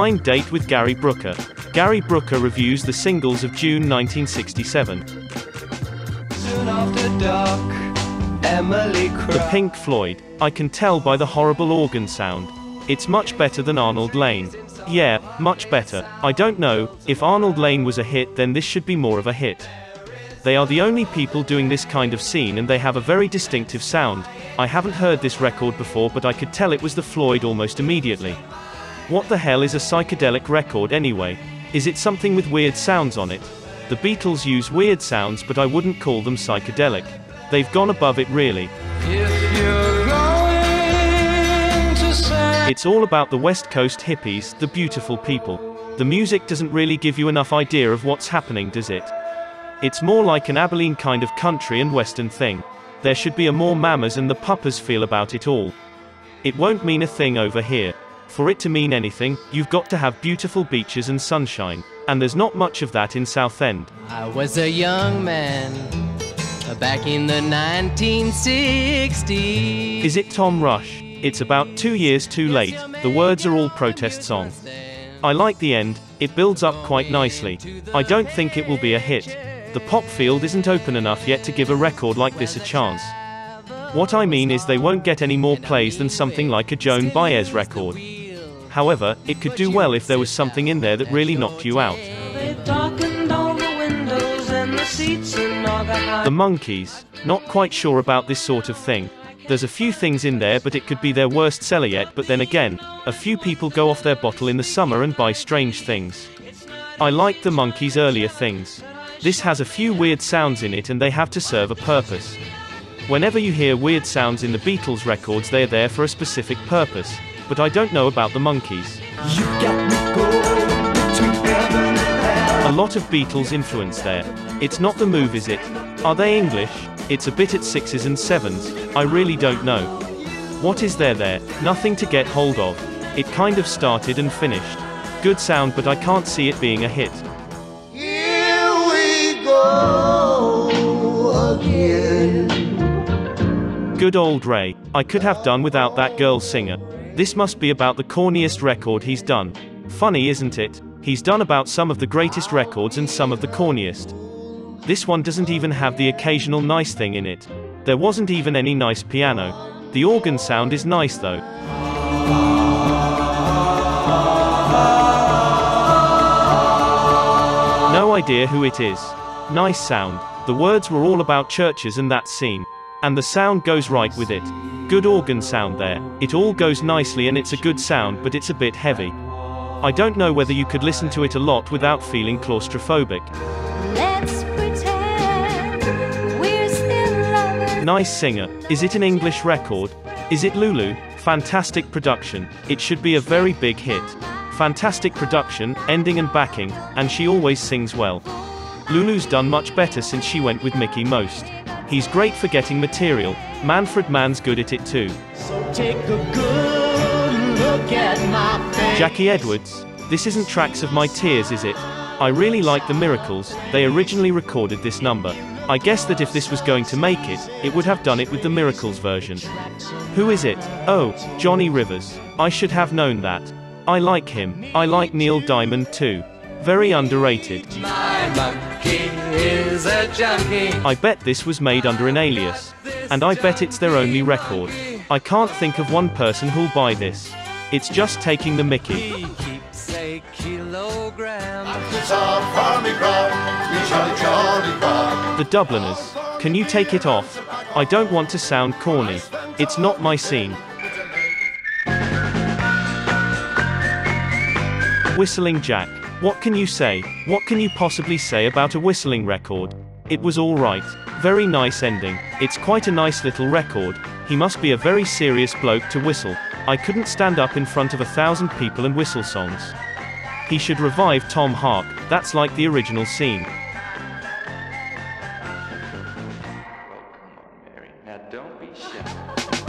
Blind Date with Gary Brooker. Gary Brooker reviews the singles of June 1967. Soon after dark, Emily The. Pink Floyd. I can tell by the horrible organ sound. It's much better than Arnold Layne. Yeah, much better. I don't know, if Arnold Layne was a hit then this should be more of a hit. They are the only people doing this kind of scene and they have a very distinctive sound. I haven't heard this record before but I could tell it was the Floyd almost immediately. What the hell is a psychedelic record anyway? Is it something with weird sounds on it? The Beatles use weird sounds but I wouldn't call them psychedelic. They've gone above it really. If you're going to say It's all about the West Coast hippies, the beautiful people. The music doesn't really give you enough idea of what's happening, does it? It's more like an Abilene kind of country and western thing. There should be a more mamas and the Papas feel about it all. It won't mean a thing over here. For it to mean anything, you've got to have beautiful beaches and sunshine. And there's not much of that in Southend. I was a young man uh, back in the 1960s. Is it Tom Rush? It's about two years too late. The words are all protest song. I like the end, it builds up quite nicely. I don't think it will be a hit. The pop field isn't open enough yet to give a record like this a chance. What I mean is they won't get any more plays than something like a Joan Baez record. However, it could do well if there was something in there that really knocked you out. they darkened all the windows and the seats in all the house. The Monkees. Not quite sure about this sort of thing. There's a few things in there, but it could be their worst seller yet. But then again, a few people go off their bottle in the summer and buy strange things. I like the Monkees' earlier things. This has a few weird sounds in it and they have to serve a purpose. Whenever you hear weird sounds in the Beatles records, they are there for a specific purpose. But I don't know about the Monkees. A lot of Beatles influence there. It's not the move, is it? Are they English? It's a bit at sixes and sevens. I really don't know. What is there there? Nothing to get hold of. It kind of started and finished. Good sound, but I can't see it being a hit. Here we go again. Good old Ray. I could have done without that girl singer. This must be about the corniest record he's done. Funny, isn't it? He's done about some of the greatest records and some of the corniest. This one doesn't even have the occasional nice thing in it. There wasn't even any nice piano. The organ sound is nice though. No idea who it is. Nice sound. The words were all about churches and that scene. And the sound goes right with it. Good organ sound there. It all goes nicely and it's a good sound, but it's a bit heavy. I don't know whether you could listen to it a lot without feeling claustrophobic. Let's we're still. Nice singer. Is it an English record? Is it Lulu? Fantastic production. It should be a very big hit. Fantastic production, ending and backing, and she always sings well. Lulu's done much better since she went with Mickie Most. He's great for getting material. Manfred Mann's good at it too. So take a good look at my face. Jackie Edwards. This isn't Tracks of My Tears, is it? I really like The Miracles. They originally recorded this number. I guess that if this was going to make it, it would have done it with the Miracles version. Who is it? Oh, Johnny Rivers. I should have known that. I like him. I like Neil Diamond too. Very underrated. My monkey is a junkie. I bet this was made under an alias. And I bet it's their only record. I can't think of one person who'll buy this. It's just taking the mickey. He keeps a kilogram. It's our farming crowd. We jolly, jolly crowd. The Dubliners. Can you take it off? I don't want to sound corny. It's not my scene. Whistling Jack. What can you say? What can you possibly say about a whistling record? It was alright. Very nice ending. It's quite a nice little record. He must be a very serious bloke to whistle. I couldn't stand up in front of a thousand people and whistle songs. He should revive Tom Hark, that's like the original scene. Mary. Now don't be shy.